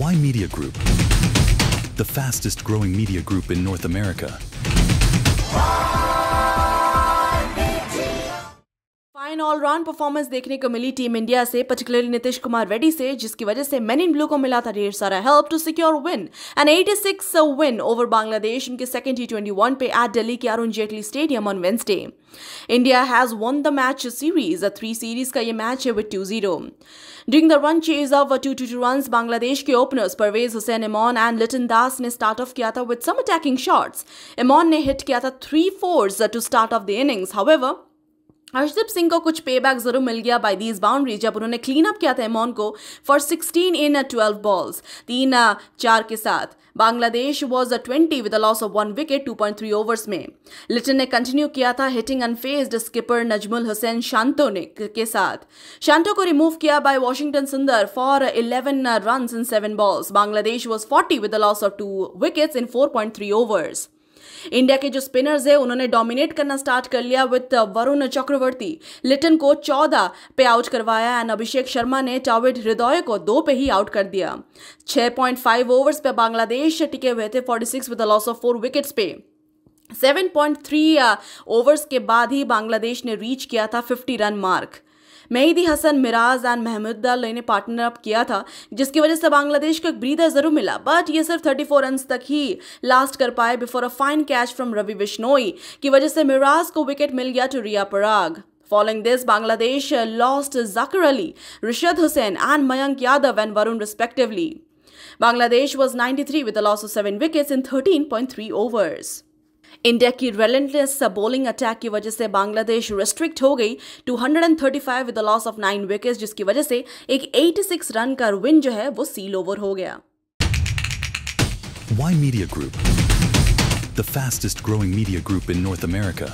Why Media Group? The fastest growing media group in North America. Fine all round performance देखने को मिली team India से particularly Nitish Kumar Reddy से, जिसकी वजह से मेन इन ब्लू को मिला था ढेर सारा help to secure win and 86 win over Bangladesh उनके सेकंड टी ट्वेंटी वन पे एट दिल्ली के Arun Jaitley stadium on Wednesday India has won the match series three series का ये मैच है with two zero during the run chase of two two two run Bangladesh के openers Parvez Hossain Emon and Litton Das ने start off किया था with some attacking shots Emon ने hit किया था three fours to start off the innings however Harshdeep Singh को कुछ पे बैक ज़रूर मिल गया बाय दीज बाउंड्री जब उन्होंने क्लीन अप किया था एमॉन को फॉर 16 इन 12 बॉल्स तीन चार के साथ। Bangladesh was a twenty with loss of one wicket 2.3 overs में। लिटन ने कंटिन्यू किया था hitting unfazed skipper Najmul Hossain Shanto ने, के साथ। शांतो को रिमूव किया by Washington Sundar for 11 run in seven balls Bangladesh was 40 with loss of two wickets in 4.3 overs India के जो स्पिनर्स है, उन्होंने डोमिनेट करना स्टार्ट कर लिया विद वरुण चक्रवर्ती। लिटन को चौदह पे आउट करवाया एंड अभिषेक शर्मा ने टाविड हृदय को दो पे ही आउट कर दिया। 6.5 ओवर्स पे बांग्लादेश टिके हुए थे 46 with loss of four wickets पे। 7.3 ओवर्स के बाद ही बांग्लादेश ने रीच किया था 50 run mark Mehidy Hasan, Miraz and Mahmudullah ने पार्टनर अप किया था, जिसकी वजह से बांग्लादेश को एक ब्रीदर ज़रूर मिला। बट ये सिर्फ़ 34 फोर रन तक ही लास्ट कर पाए before a fine catch from Ravi Bishnoi की वजह से मिराज को विकेट मिल गया to Riyan Parag. Following this Bangladesh lost Jaker Ali, Rishad Hossain and Mayank Yadav and Varun respectively Bangladesh was ninety three with loss of seven wickets in thirteen point three overs India की relentless bowling attack की वजह से Bangladesh restrict हो गई to 135 the loss of nine wickets जिसकी वजह से एक 86 रन का विन जो है वो सील ओवर हो गया Y Media Group? The fastest growing media group in North America.